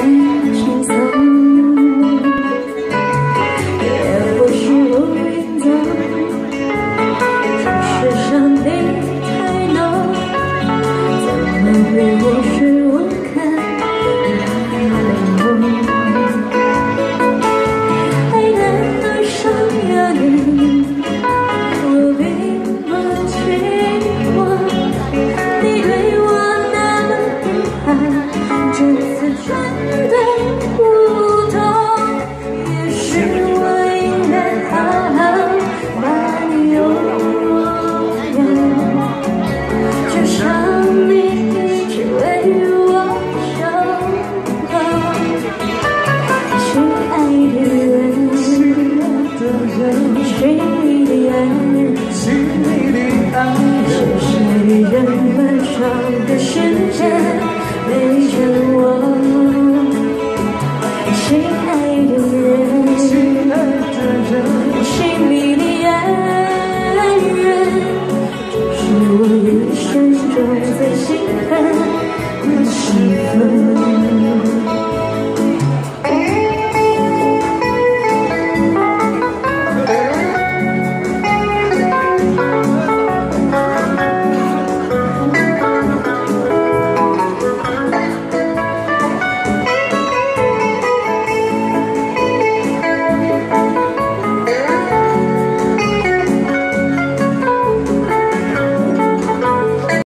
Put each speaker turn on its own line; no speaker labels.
很轻《寻觅的爱人》《寻觅的爱人》是谁？一人分手，别时间陪着我。亲爱的人，亲爱的我，寻觅的爱人，这是我一生中最兴奋的时刻。